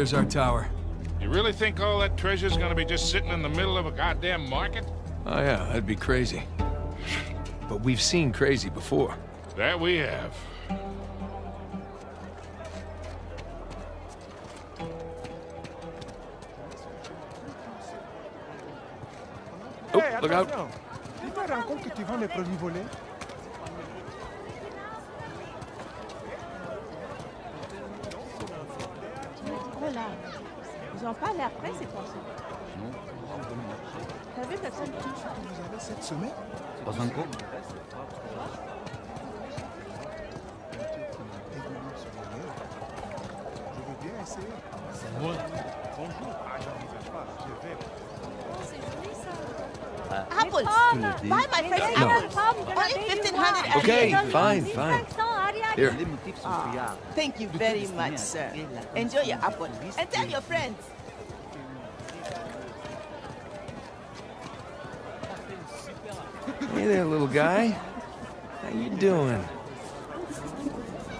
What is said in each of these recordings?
right, there's our tower. You really think all that treasure's gonna be just sitting in the middle of a goddamn market? Oh yeah, that'd be crazy. But we've seen crazy before. That we have. Oh, Hey, look out. Cette semaine Pas encore Évolue sur les lèvres. Je veux bien essayer. Bonjour. Ah, j'envisage pas. Je vais. Apple! Buy my friend's No. apple! Only 1500 Okay, ariary. fine, fine. Here. Les motifs sont Ah, friards. thank you very much, sir. Enjoy your apple. And tell your friends. Hey there, little guy. How you doing?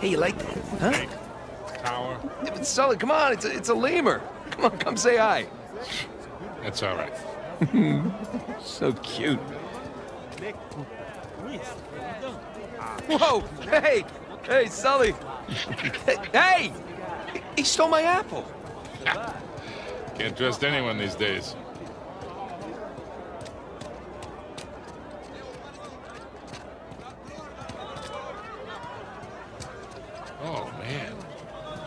Hey, you like that? Huh? Yeah, but Sully, come on, it's a, it's a lemur. Come on, come say hi. That's all right. So cute. Whoa! Hey! Hey, Sully! hey! He stole my apple! Can't trust anyone these days.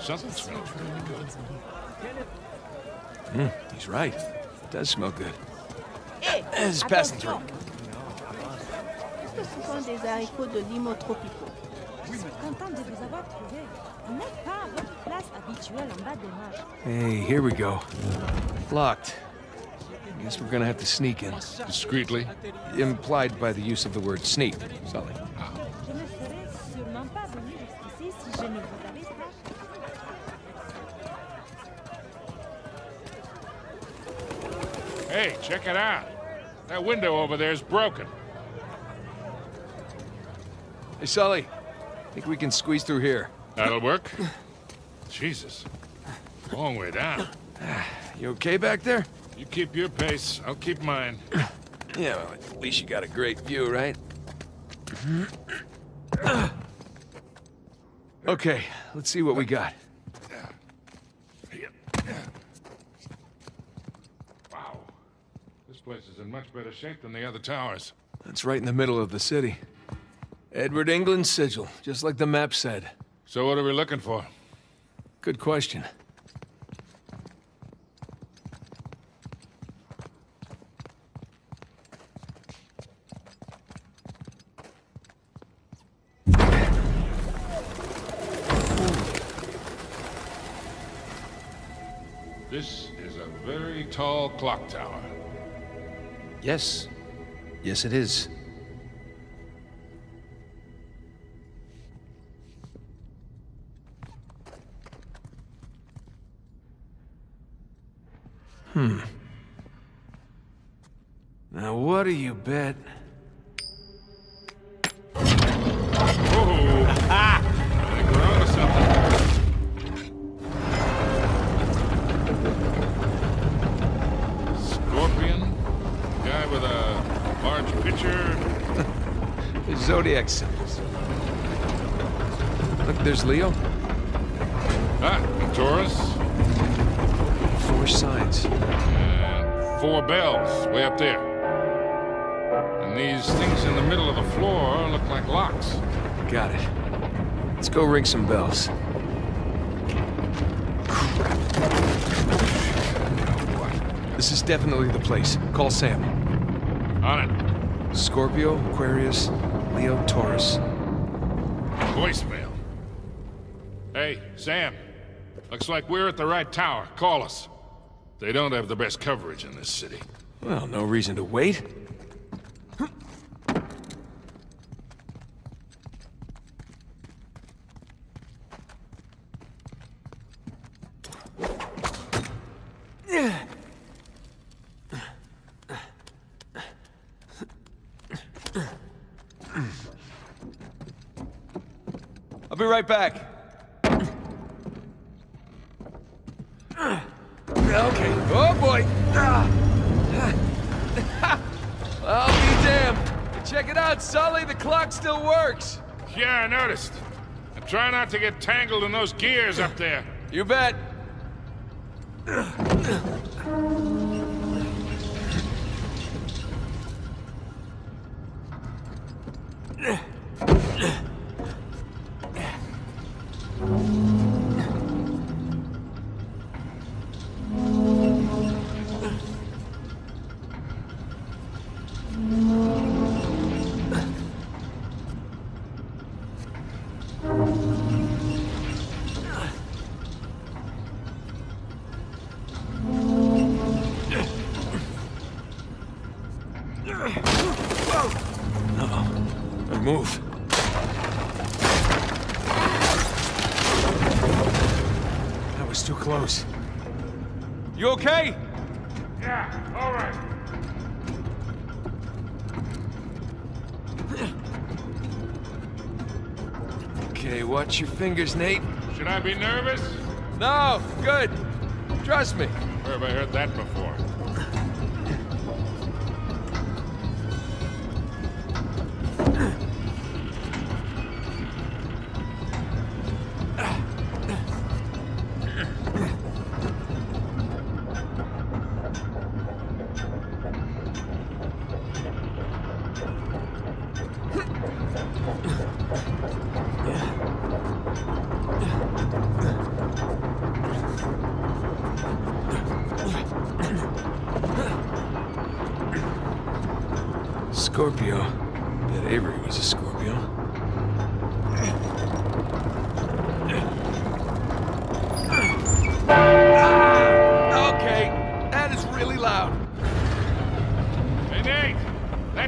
Something smells really good. Hmm, he's right. It does smell good. Hey, It's passing through. attention. Est-ce ce sont des haricots de limo tropicaux? Je suis contente de vous avoir trouvé. Vous n'êtes pas à votre place habituelle en bas des marches. Hey, here we go. Locked. I Guess we're gonna have to sneak in. Discreetly. Implied by the use of the word sneak, Sully. Hey, check it out. That window over there's broken. Hey, Sully. I think we can squeeze through here. That'll work. Jesus. Long way down. You okay back there? You keep your pace, I'll keep mine. Yeah, well, at least you got a great view, right? Okay, let's see what we got. Wow. This place is in much better shape than the other towers. That's right in the middle of the city. Edward England's sigil, just like the map said. So what are we looking for? Good question. This is a very tall clock tower. Yes. Yes, it is. Hmm. Now, what do you bet? Zodiac symbols. Look, there's Leo. Ah, Taurus? Four signs. And four bells way up there. And these things in the middle of the floor look like locks. Got it. Let's go ring some bells. Crap. This is definitely the place. Call Sam. On it. Scorpio, Aquarius, Leo, Taurus. Voicemail. Hey, Sam. Looks like we're at the right tower. Call us. They don't have the best coverage in this city. Well, no reason to wait. to get tangled in those gears up there. You bet. Watch your fingers, Nate. Should I be nervous? No, good. Trust me. Where have I heard that before?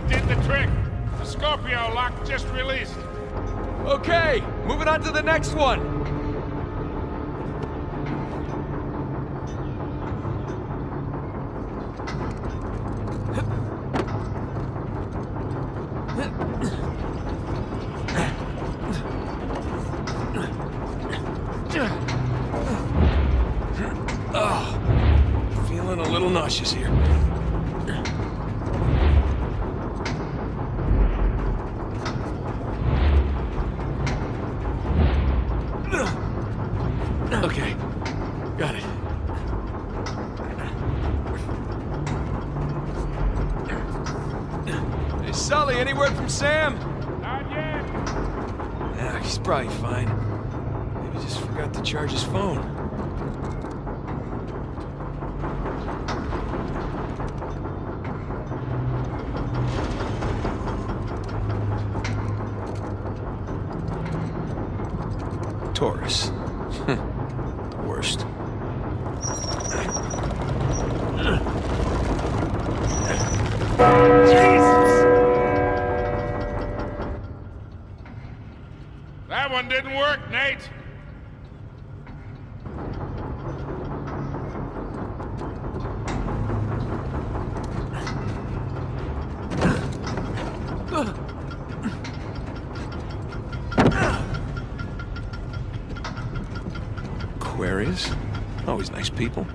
Did the trick. The Scorpio lock just released. Okay, moving on to the next one. Aquarius? Always nice people.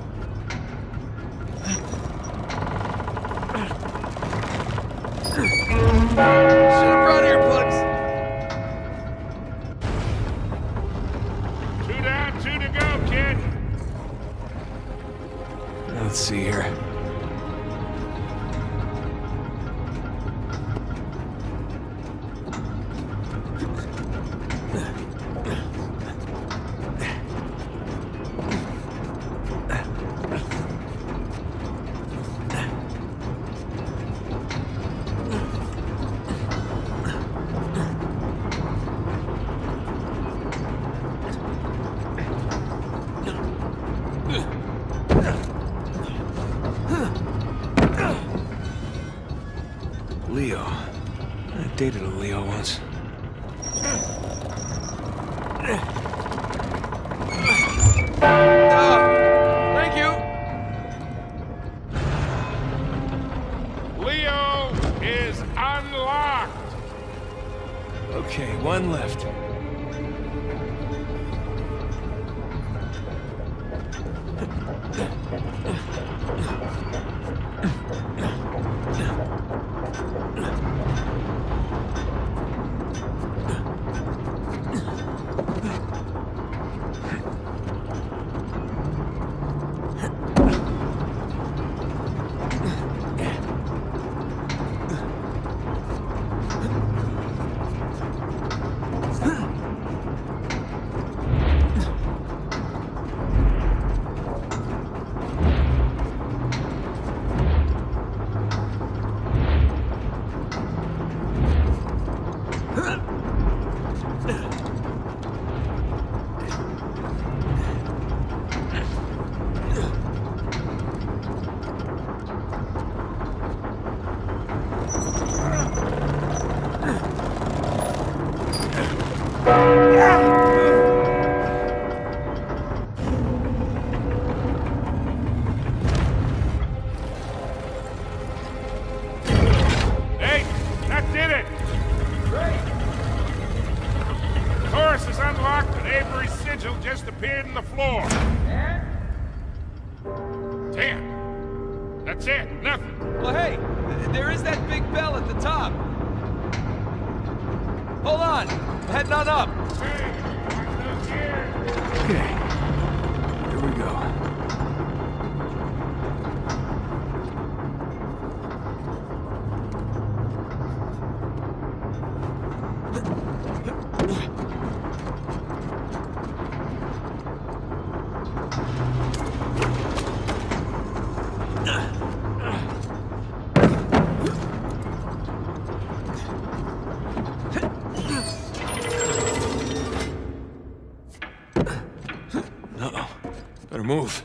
Move.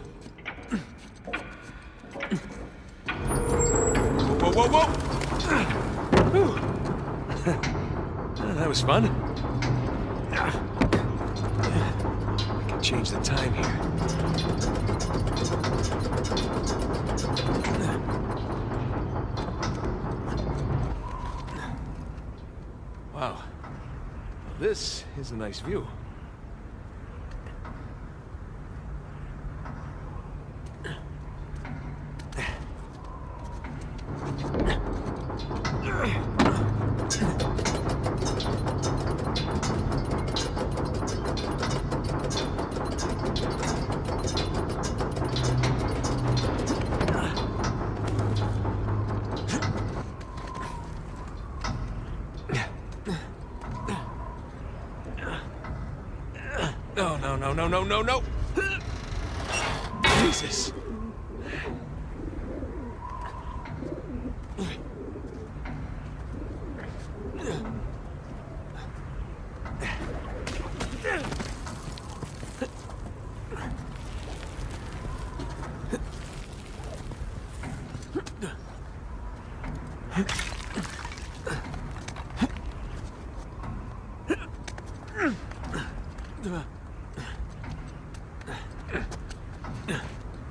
Whoa, whoa, whoa! That was fun. I can change the time here. Wow. Well, this is a nice view. No, no, no, no, no, no, no! Jesus!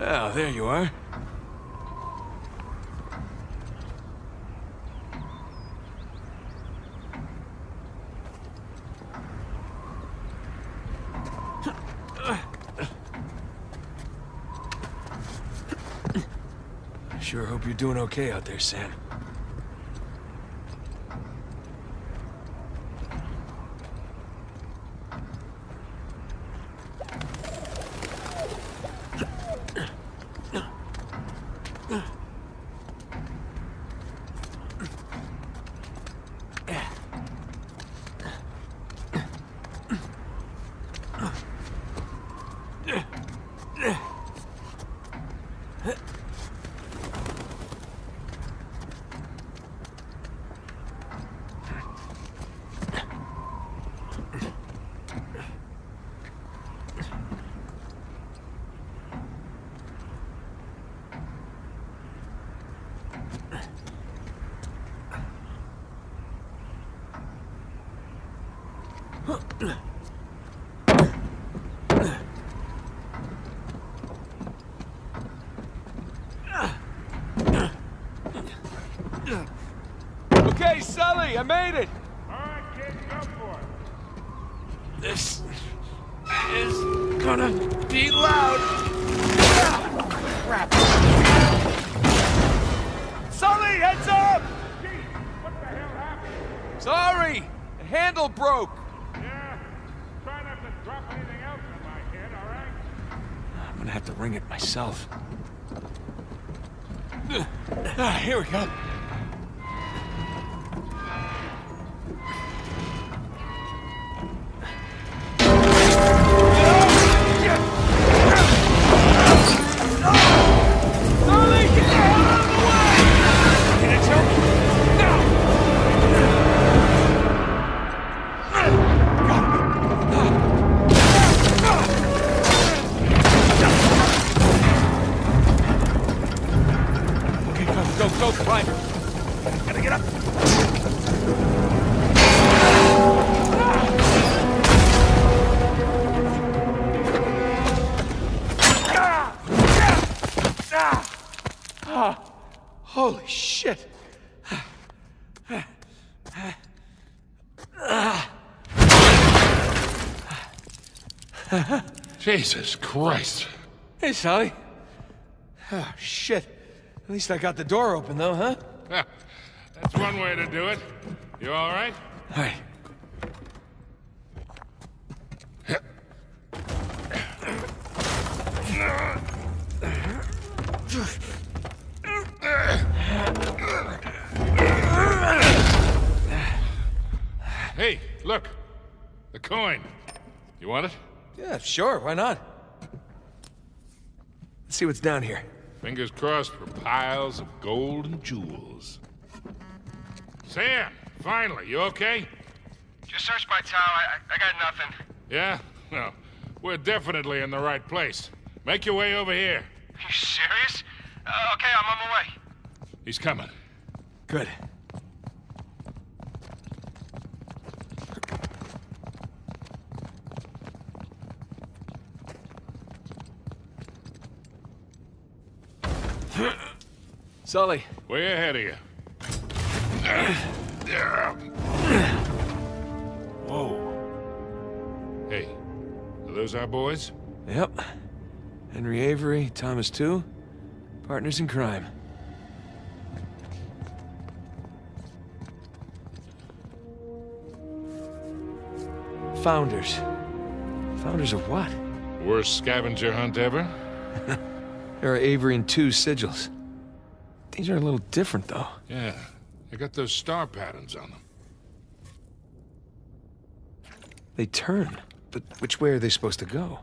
Oh, there you are. I sure hope you're doing okay out there, Sam. Okay, Sully, I made it! All right, kid, go for it. This is gonna be loud. Crap. Sully, heads up! Gee, what the hell happened? Sorry, the handle broke. Ring it myself. Ah, here we go. Jesus Christ. Hey, Sully. Oh, shit. At least I got the door open, though, huh? That's one way to do it. You all right? All right. Hey, look. The coin. You want it? Yeah, sure. Why not? Let's see what's down here. Fingers crossed for piles of gold and jewels. Sam, finally, you okay? Just searched my tower. I, I got nothing. Yeah? No. We're definitely in the right place. Make your way over here. Are You serious? Uh, okay, I'm on my way. He's coming. Good. Sully, Way ahead of you. Whoa. Hey, are those our boys? Yep. Henry Avery, Thomas Tew. Partners in crime. Founders. Founders of what? Worst scavenger hunt ever? There are Avery and Tew sigils. These are a little different, though. Yeah. They got those star patterns on them. They turn. But which way are they supposed to go?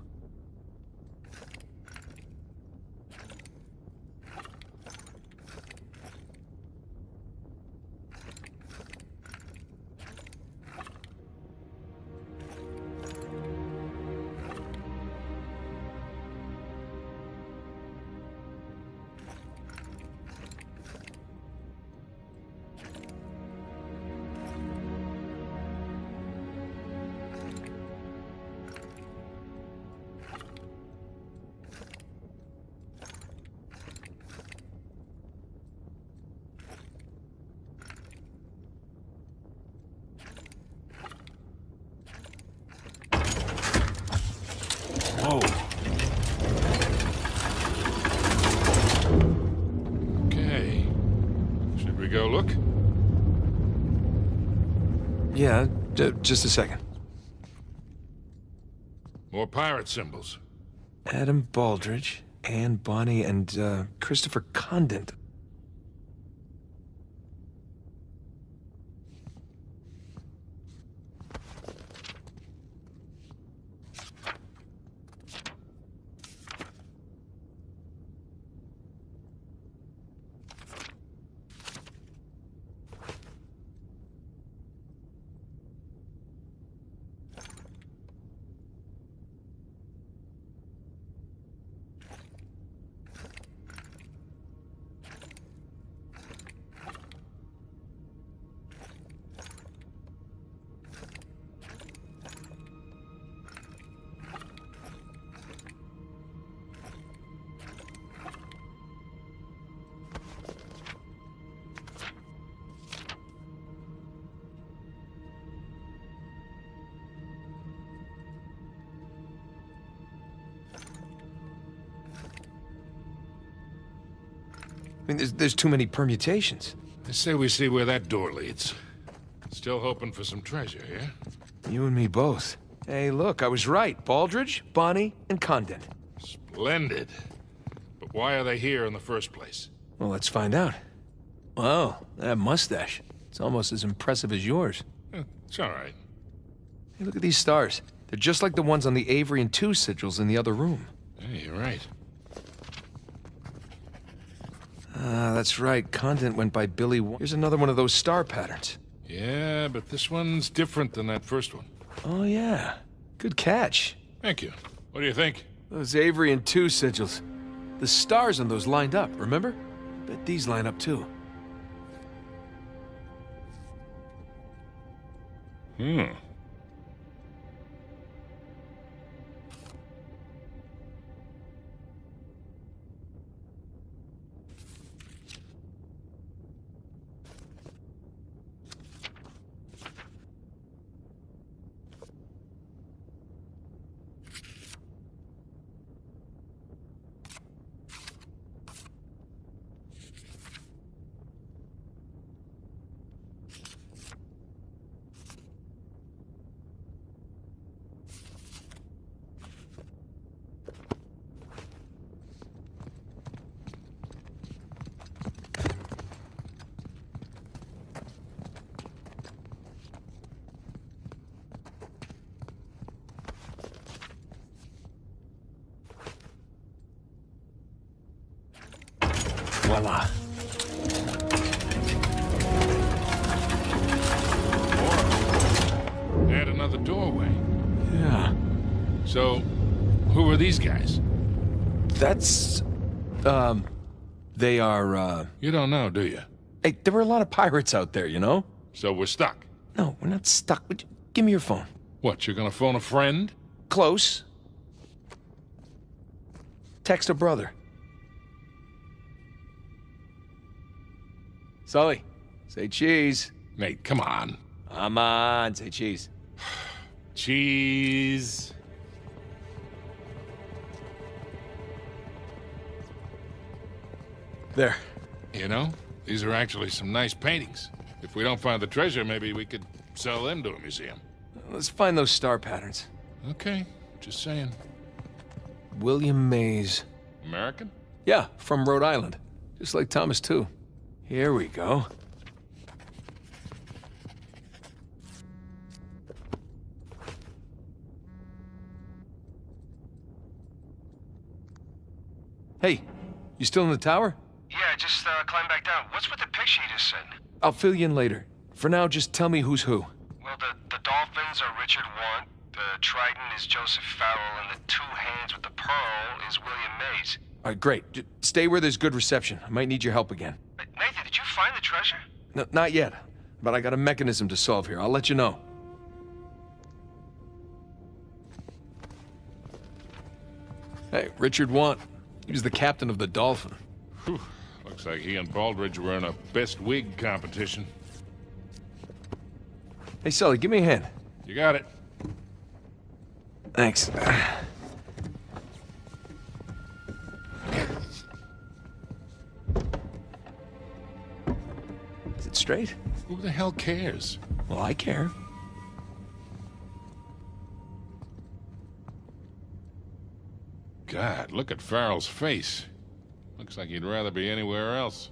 Just a second. More pirate symbols. Adam Baldridge, Anne Bonny, and uh, Christopher Condent. Mean, there's, there's too many permutations. I say we see where that door leads. Still hoping for some treasure, yeah? You and me both. Hey, look, I was right. Baldridge, Bonny, and Condent. Splendid. But why are they here in the first place? Well, let's find out. Wow, that mustache. It's almost as impressive as yours. Eh, It's all right. Hey, look at these stars. They're just like the ones on the Avery and Tew sigils in the other room. Hey, you're right. Ah, that's right. Condent went by Billy. Here's another one of those star patterns. Yeah, but this one's different than that first one. Oh, yeah. Good catch. Thank you. What do you think? Those Avery and Tew sigils. The stars on those lined up, remember? Bet these line up too. Hmm. They are, uh. You don't know, do you? Hey, there were a lot of pirates out there, you know? So we're stuck. No, we're not stuck. Would you- Give me your phone. What, you're gonna phone a friend? Close. Text a brother. Sully, say cheese. Nate, come on. Come on, say cheese. Cheese. There. You know, these are actually some nice paintings. If we don't find the treasure, maybe we could sell them to a museum. Let's find those star patterns. Okay, just saying. William Mayes. American? Yeah, from Rhode Island. Just like Thomas, Tew. Here we go. Hey, you still in the tower? Yeah, just uh, climb back down. What's with the picture you just sent? I'll fill you in later. For now, just tell me who's who. Well, the, the dolphins are Richard Want, the trident is Joseph Farrell, and the two hands with the pearl is William Mayes. All right, great. J- stay where there's good reception. I might need your help again. Uh, Nathan, did you find the treasure? No, not yet, but I got a mechanism to solve here. I'll let you know. Hey, Richard Want. He was the captain of the Dolphin. Whew. Looks like he and Baldridge were in a best wig competition. Hey, Sully, give me a hand. You got it. Thanks. Is it straight? Who the hell cares? Well, I care. God, look at Farrell's face. Looks like he'd rather be anywhere else.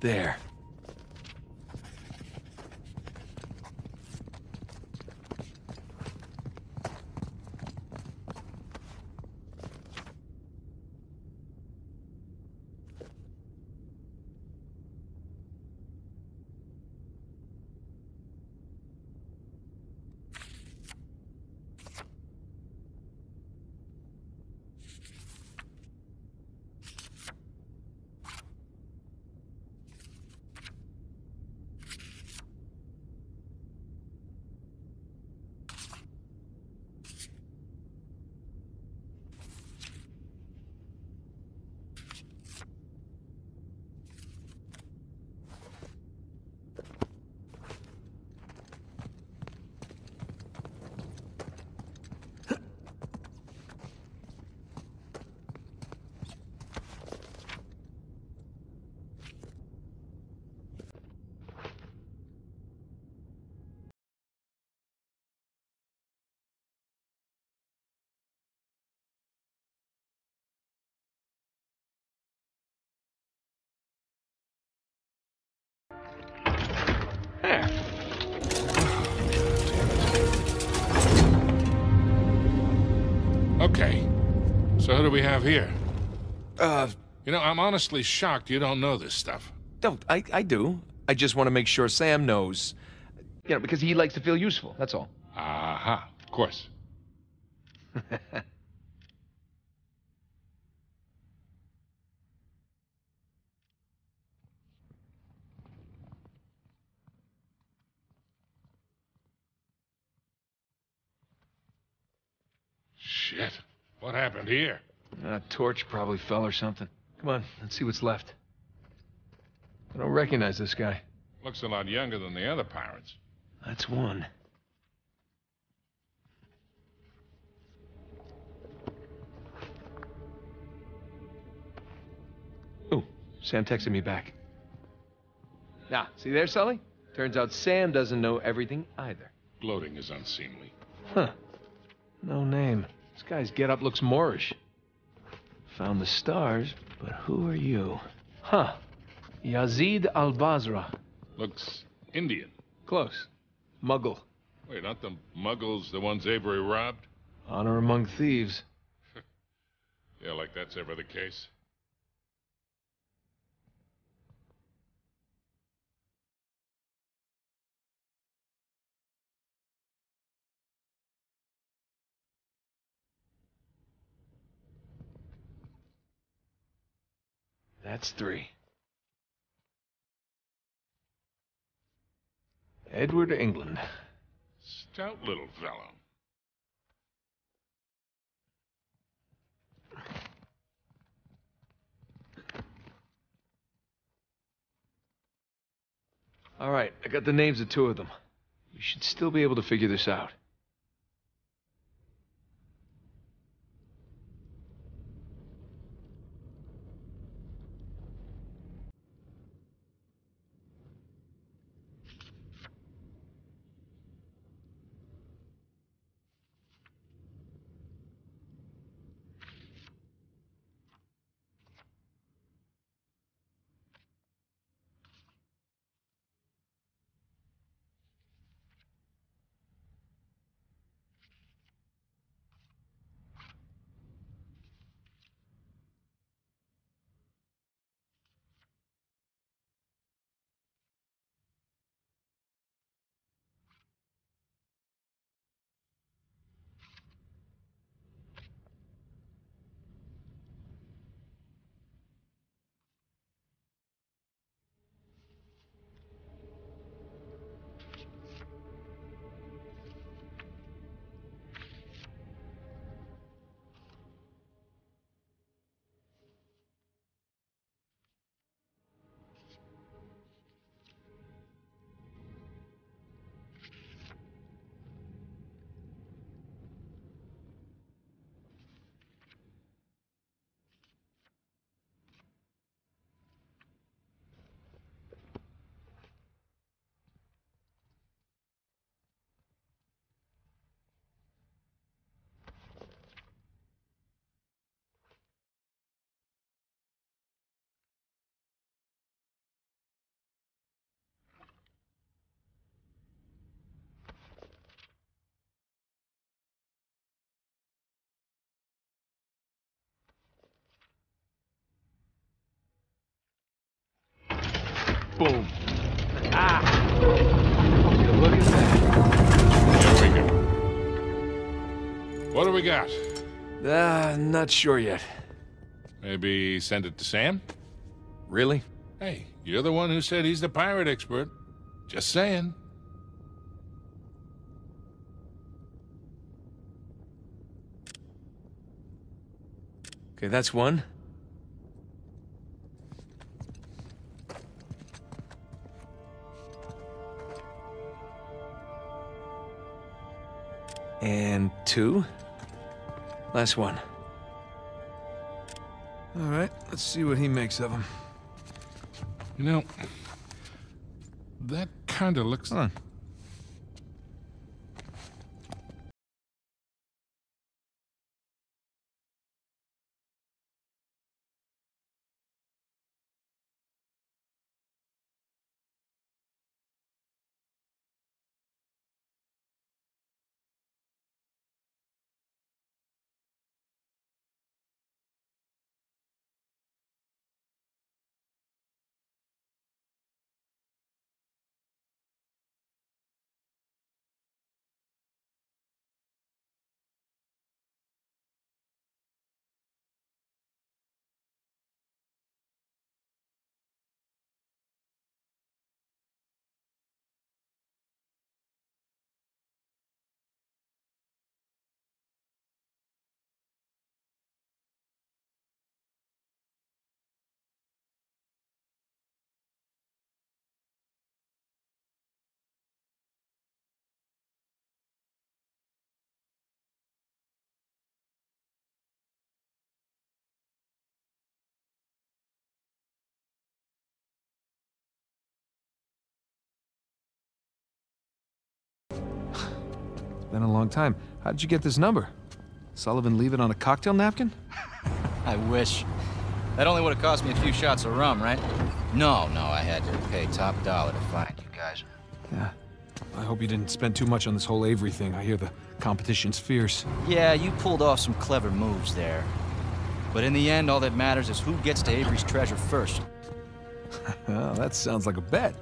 There. There. Okay. So who do we have here? Uh, You know, I'm honestly shocked you don't know this stuff. no, I, I do. I just want to make sure Sam knows. You know, because he likes to feel useful, that's all. Aha, of course. Shit. What happened here? A torch probably fell or something. Come on, let's see what's left. I don't recognize this guy. Looks a lot younger than the other pirates. That's one. Ooh, Sam texted me back. Now, see there, Sully? Turns out Sam doesn't know everything either. Gloating is unseemly. Huh. No name. This guy's getup looks Moorish. Found the stars, but who are you? Huh. Yazid al-Basra. Looks Indian. Close. Mughal. Wait, aren't the Mughals the ones Avery robbed? Honor among thieves. Yeah, like that's ever the case. That's three. Edward England. Stout little fellow. All right, I got the names of two of them. We should still be able to figure this out. Boom. Ah! Look at that. Here we go. What do we got? Uh, not sure yet. Maybe send it to Sam? Really? Hey, you're the one who said he's the pirate expert. Just saying. Okay, that's one. And two. Last one. All right, let's see what he makes of them. You know, that kind of looks... Hold on. Been a long time. How did you get this number? Sullivan leave it on a cocktail napkin? I wish. That only would have cost me a few shots of rum, right? No, no, I had to pay top dollar to find you guys. Yeah. I hope you didn't spend too much on this whole Avery thing. I hear the competition's fierce. Yeah, you pulled off some clever moves there. But in the end, all that matters is who gets to Avery's treasure first. Well, that sounds like a bet.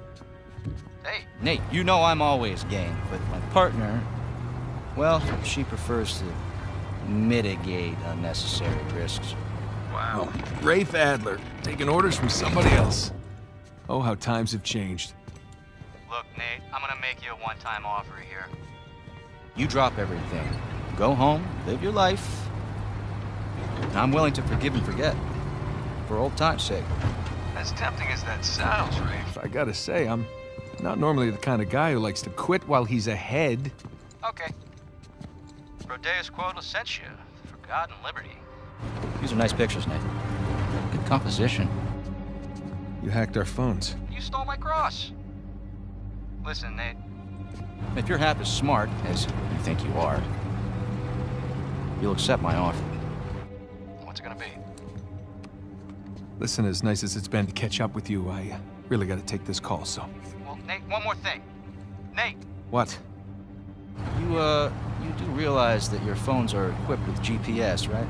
Hey, Nate, you know I'm always game, but my partner, well, she prefers to mitigate unnecessary risks. Wow. Rafe Adler, taking orders from somebody else. Oh, how times have changed. Look, Nate, I'm gonna make you a one-time offer here. You drop everything. Go home, live your life. I'm willing to forgive and forget. For old time's sake. As tempting as that sounds, Rafe. I gotta say, I'm not normally the kind of guy who likes to quit while he's ahead. Okay. Rodeus Quota sent you for God and liberty. These are nice pictures, Nate. Good composition. You hacked our phones. You stole my cross. Listen, Nate. If you're half as smart as you think you are, you'll accept my offer. What's it gonna be? Listen, as nice as it's been to catch up with you, I really gotta take this call, so. Well, Nate, one more thing. Nate, What? you, uh, you do realize that your phones are equipped with GPS, right?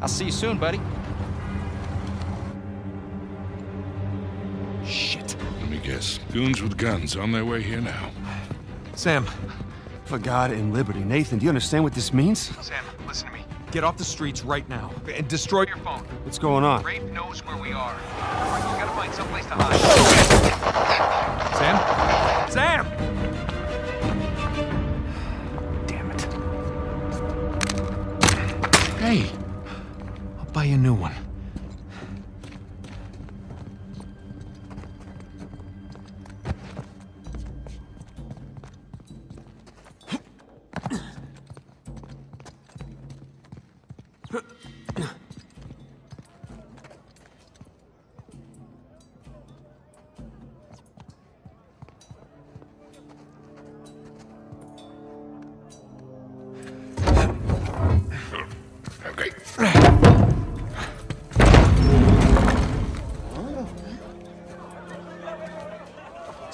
I'll see you soon, buddy. Shit. Let me guess. Goons with guns on their way here now. Sam, For God and liberty. Nathan, do you understand what this means? Sam, listen to me. get off the streets right now and destroy your Your phone. What's going on? Rafe knows where we are. You gotta find someplace to hide. Oh, Sam? Sam! Buy a new one.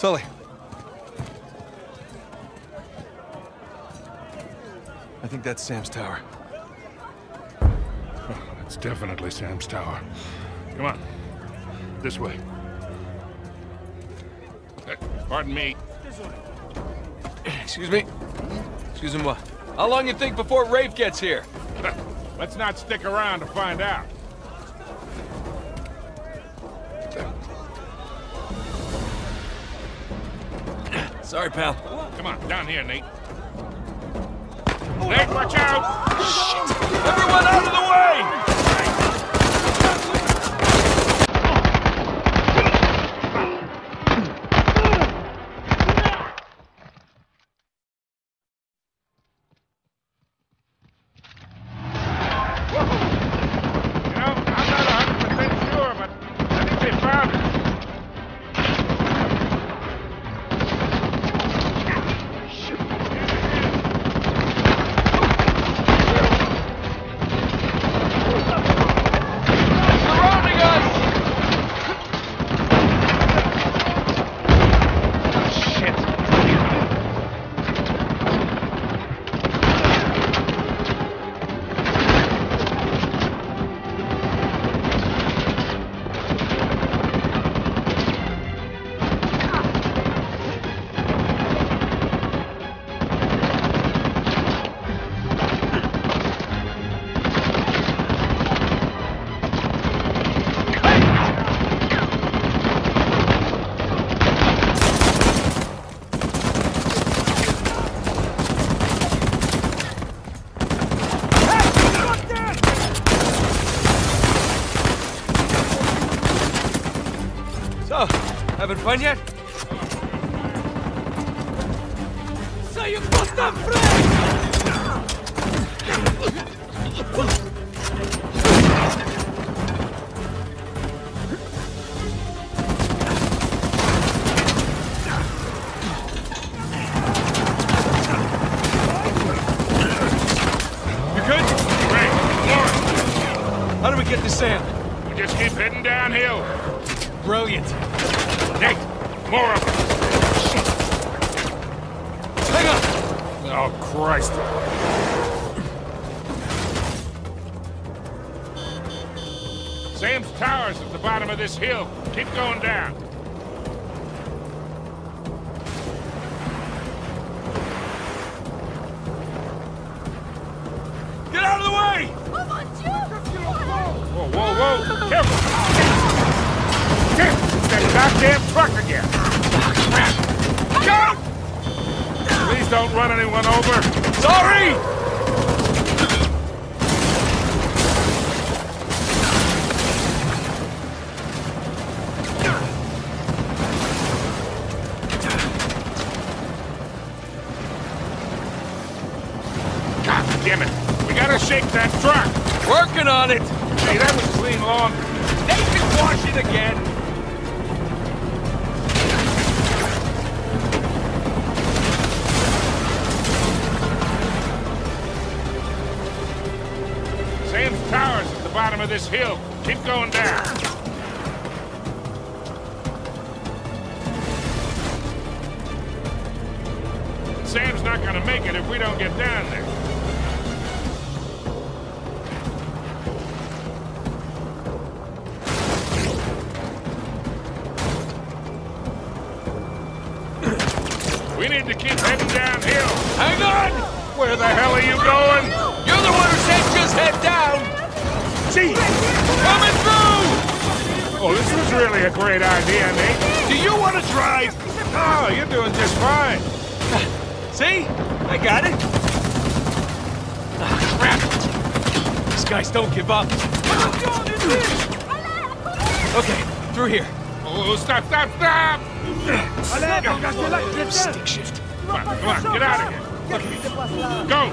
Sully. I think that's Sam's tower. That's definitely Sam's tower. Come on. This way. Uh, pardon me. Excuse me? Excuse me, what? How long you think before Rafe gets here? Let's not stick around to find out. Sorry, pal. Come on, down here, Nate. Nate, watch out! Shit! Everyone out of the way! Having fun don't run anyone over. Sorry! God damn it! We gotta shake that truck! Working on it! Hey, that was clean. They can wash it again! This hill. Keep going down. Don't give up. Okay, through here. Oh, stop, stop, stop! Stick shift. Come on, come on, get out of here. Go!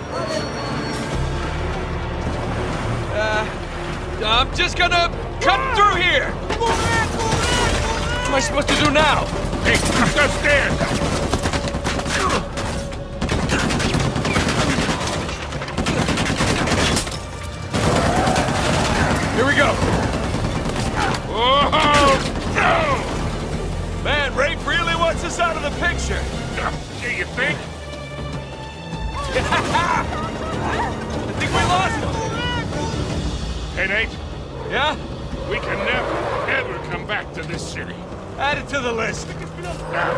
Uh, I'm just gonna cut through here. What am I supposed to do now? Hey, up those stairs! Oh, no! Man, Rafe really wants us out of the picture. Do you think? I think we lost him. Hey, Nate, Yeah? we can never, ever come back to this city. Add it to the list. Now,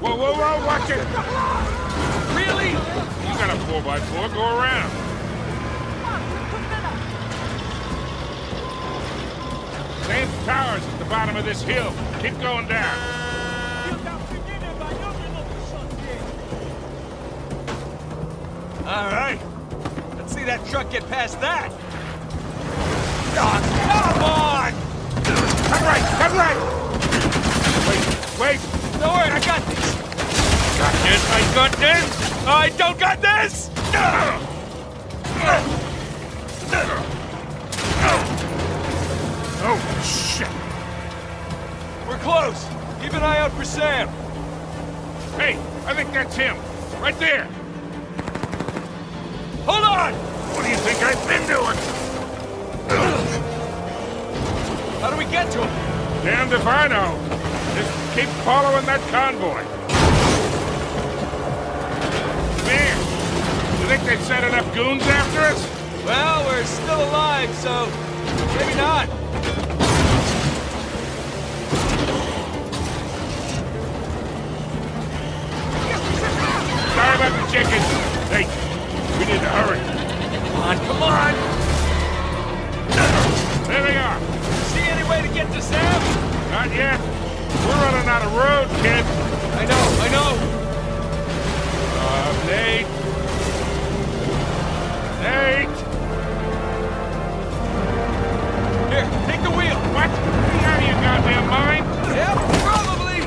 whoa, whoa, whoa, watch it! Got a 4x4, go around. Sam's Tower's at the bottom of this hill. Keep going down. All right. Let's see that truck get past that. Oh, come on! Cut right, cut right! Wait, wait! Don't worry, I got this. Got this, I got this! I don't got this! Oh, shit! We're close. Keep an eye out for Sam. Hey, I think that's him. Right there. Hold on! What do you think I've been doing? How do we get to him? Damned if I know. Just keep following that convoy. Think they've sent enough goons after us? Well, we're still alive, so maybe not. Sorry about the chickens. Hey, we need to hurry. Come on, come on! There they are. See any way to get to Sam? Not yet. We're running out of road, kid. I know, I know. Uh, Nate. Nate! Here, take the wheel. What? You out of your goddamn mind? Yep, probably.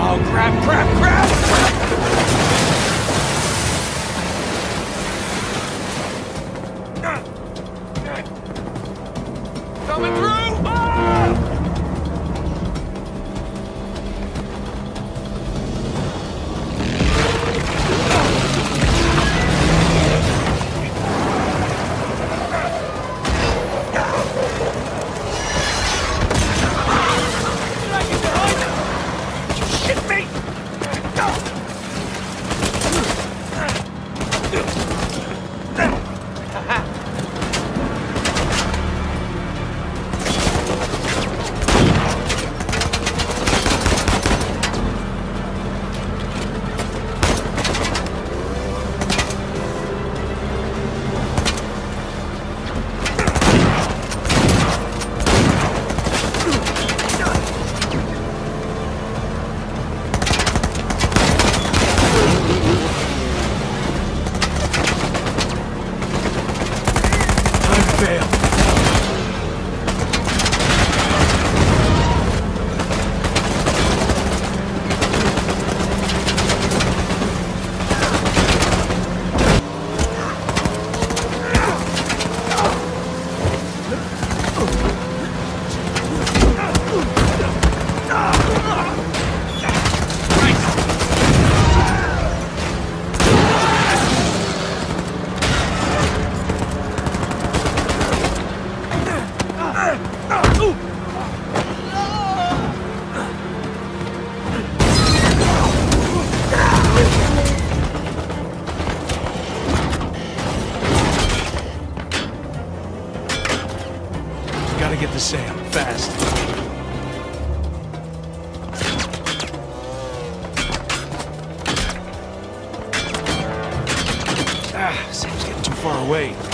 Oh, crap, crap, crap! Gotta get to Sam, fast. Ah, Sam's getting too far away.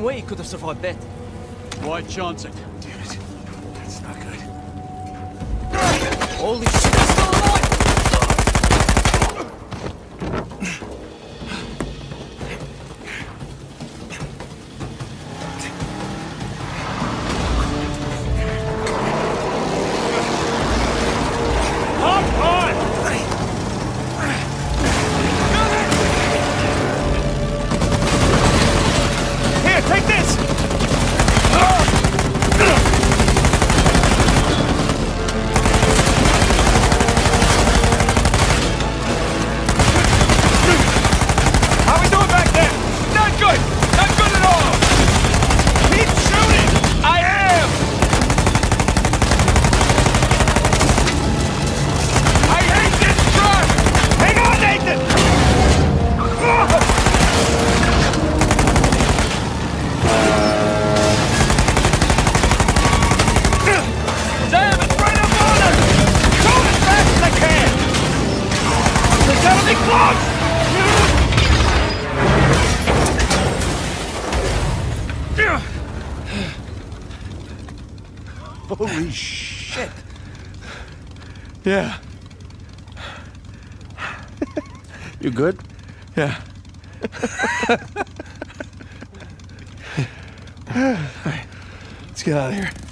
way he could have survived that. Why chance it? get out of here.